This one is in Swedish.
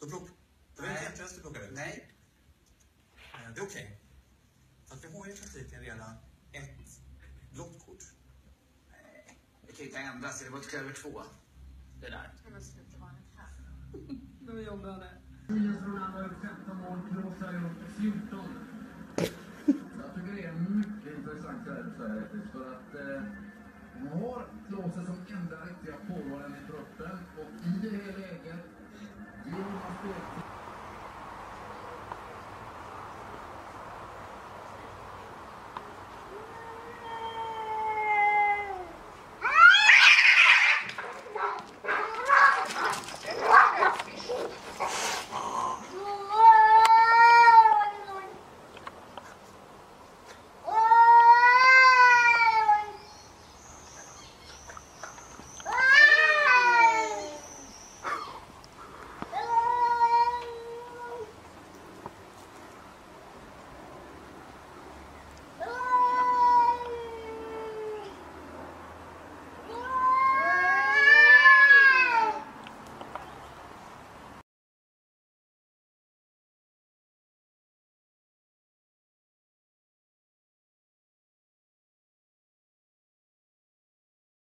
Då plock... Då är det Nej. helt vänster plockar ut. Nej. Eh, det är okej. För att vi har ju i praktiken redan ett blått kort. Nej, Det kan inte ändras. Det var ett över två. Det där. Men sluta vara här. Det var jobbigare. där. Tobias Ronaldo har 15 mål, Kroos har gjort 14. Jag tycker det är en mycket intressant här. För att eh, hon har